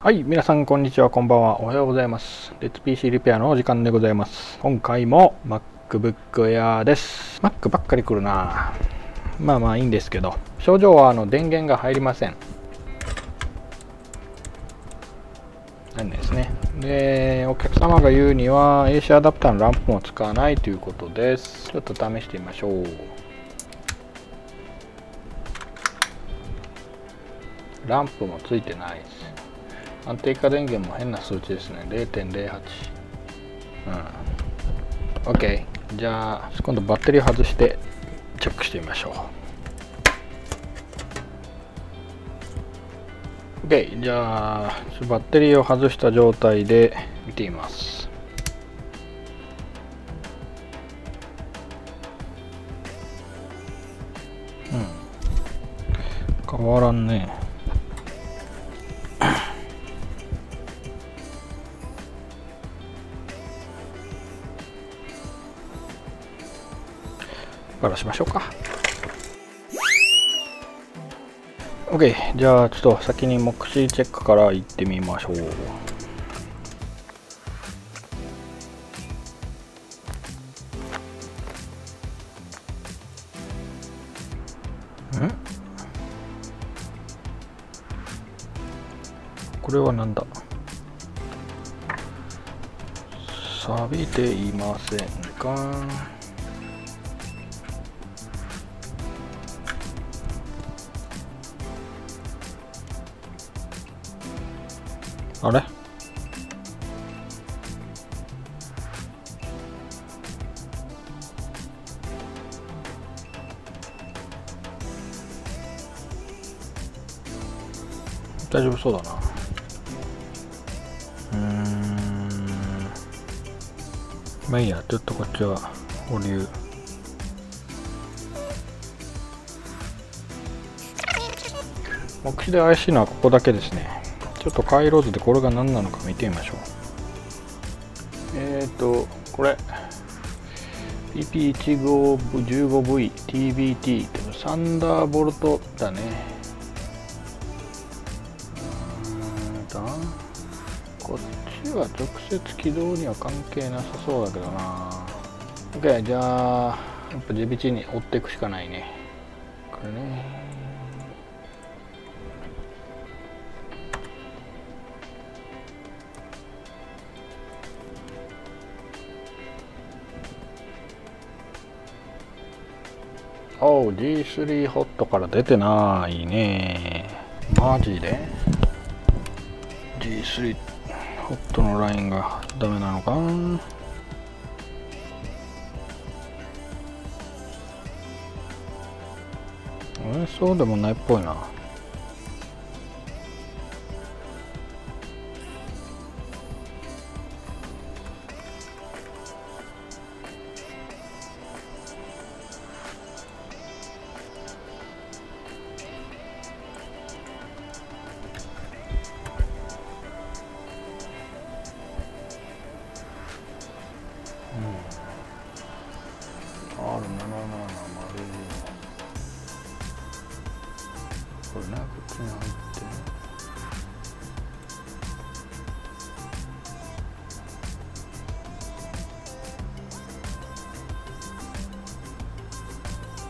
はい、皆さんこんにちは、こんばんは、おはようございます。レッツ PC リペアのお時間でございます。今回も MacBook Air です。Mac ばっかり来るなまあまあいいんですけど、症状はあの電源が入りません。なんですね。で、お客様が言うには AC アダプターのランプも使わないということです。ちょっと試してみましょう。ランプもついてないです。安定化電源も変な数値ですね。0.08うん。OK じゃあ今度バッテリー外してチェックしてみましょう。OK じゃあバッテリーを外した状態で見てみます。うん。変わらんね。からしましょうか。OK じゃあちょっと先に目視チェックから行ってみましょう。これはなんだ？錆びていませんか？あれ？大丈夫そうだな。うん。まあいいやちょっとこっちは保留。目視で怪しいのはここだけですね。ちょっと回路図でこれが何なのか見てみましょう。えっ、ー、とこれ。PP1515V TBT ってサンダーボルトだね。うんとこっちは直接起動には関係なさそうだけどな。OK じゃあやっぱ地道に追っていくしかないね。これね。おう G3 ホットから出てないね。マジで？G3 ホットのラインがダメなのか？えそうでもないっぽいな。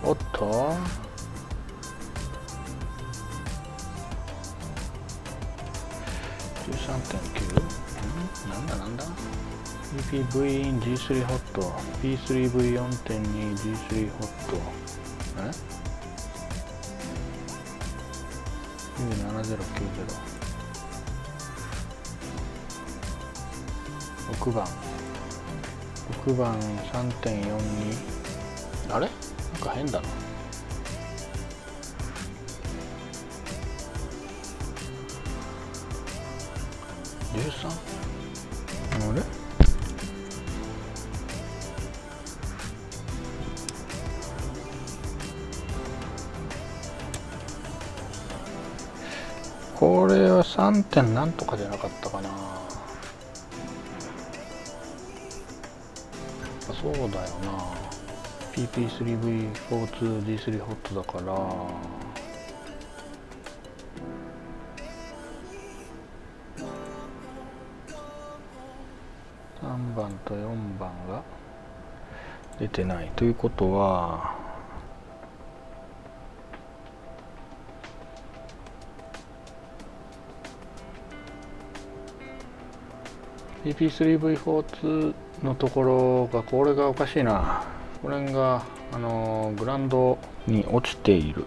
おっと。13.9なんだなんだ？PPV in G3 ホット。P3V4.2 G3 ホット。え？7090 6番。6番3.42あれ？変だな13あれ？これは3点なんとかじゃなかったかな。そうだよな PP3V42D3 ホットだから3番と4番が出てないということは PP3V42 のところがこれがおかしいな。これがあのグランドに落ちている。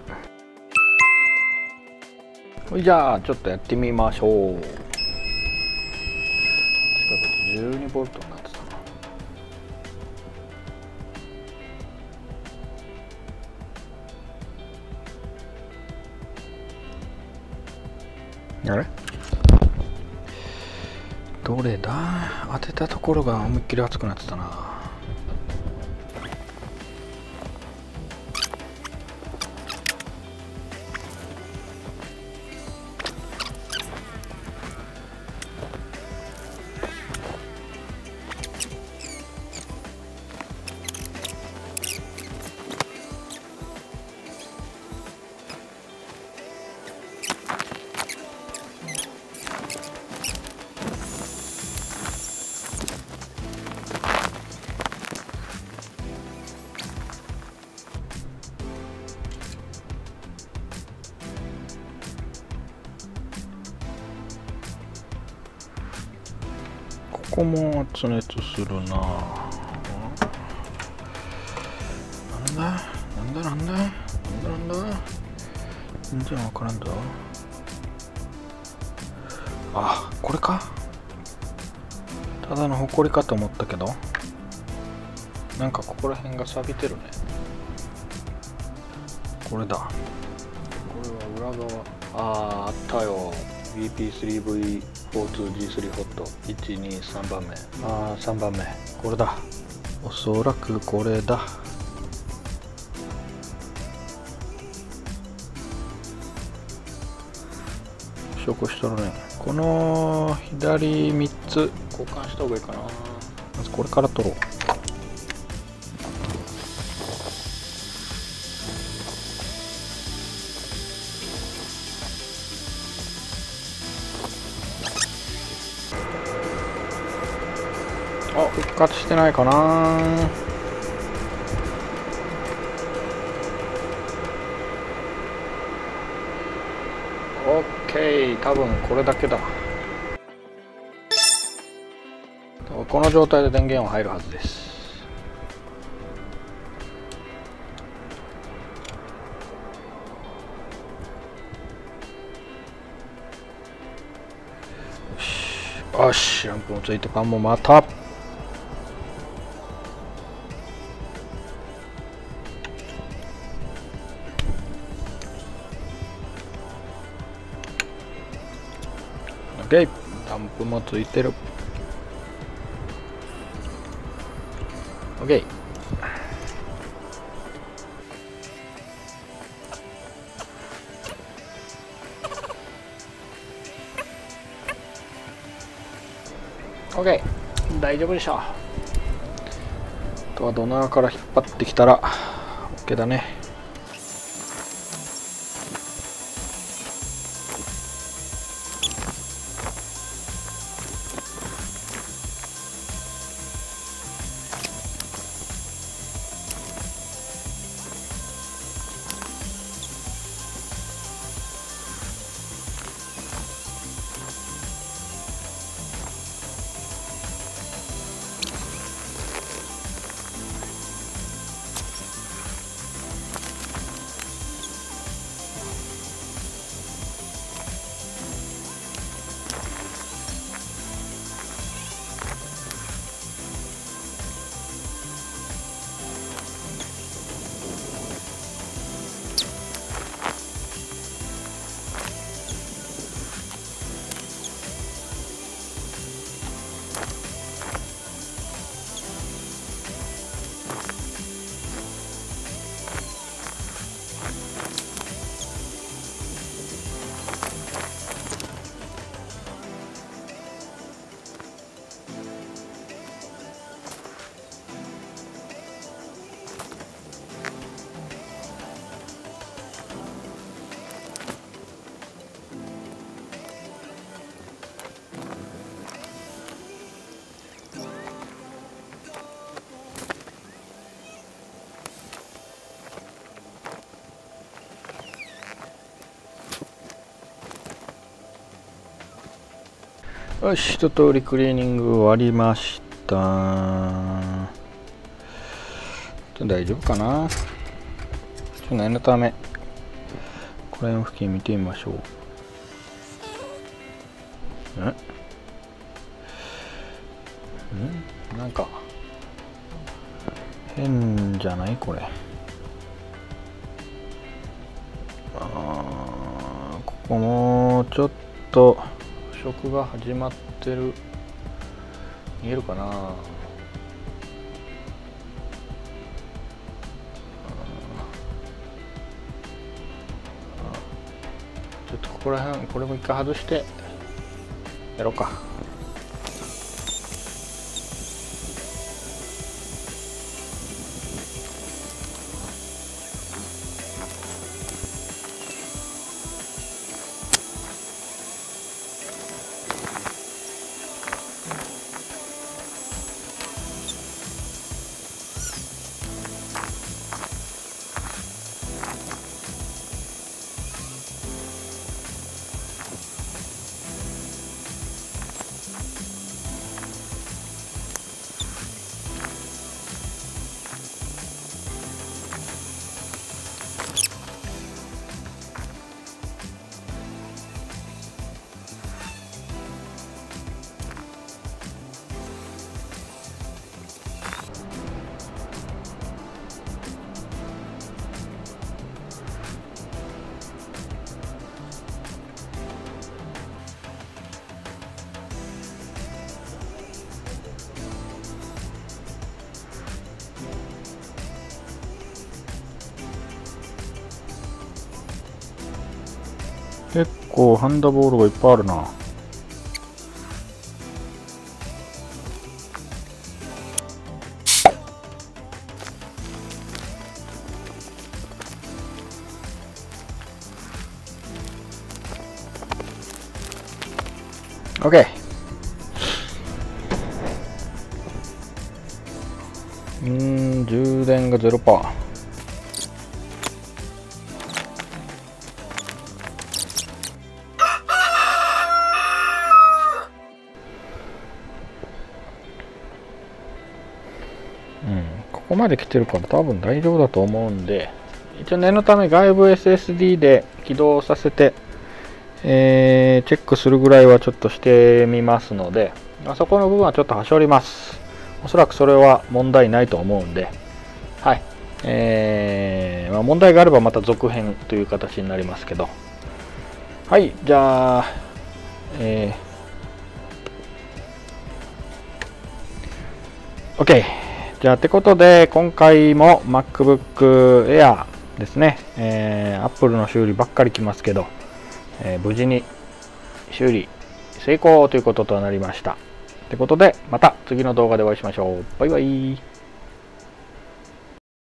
じゃあちょっとやってみましょう。近くで 12V になってたな。あれ？どれだ？当てたところが思いっきり熱くなってたな。ここも発熱するな。なんだ？なんだ？なんだ？なんだ？なんだ全然わからんだあこれか？ただのほこりかと思ったけど。なんかここら辺が錆びてるね。これだ。これは裏側。あーあったよ。4-2-G3 ホット123番目ああ3番目これだおそらくこれだ証拠しとるねこの左3つ交換した方がいいかなまずこれから取ろう活してないかな。オッケー。多分これだけだ。この状態で電源は入るはずです。よし。ランプもついてパンもまた。ケーランプもついてる。オッケー。オッケー。大丈夫でしょう。あとはドナーから引っ張ってきたら OK だね。よし一通りクリーニング終わりました。大丈夫かな？ちょっと念のためこれの付近見てみましょう。んんなんか変じゃない？これ。あここもちょっと食が始まってる。見えるかな？ちょっとここら辺これも一回外してやろうか。構ハンダボールがいっぱいあるな。OK うん充電が0%パー。ここまで来てるから多分大丈夫だと思うんで一応念のため外部 SSD で起動させて、えー、チェックするぐらいはちょっとしてみますのであそこの部分はちょっと端折ります。おそらくそれは問題ないと思うんで。はい。えー、まあ、問題があればまた続編という形になりますけど。はいじゃあえー、OK じゃあ、てことで、今回も MacBook Air ですね、えー、Apple の修理ばっかり来ますけど、えー、無事に修理成功ということとなりました。ってことで、また次の動画でお会いしましょう。バイバイ。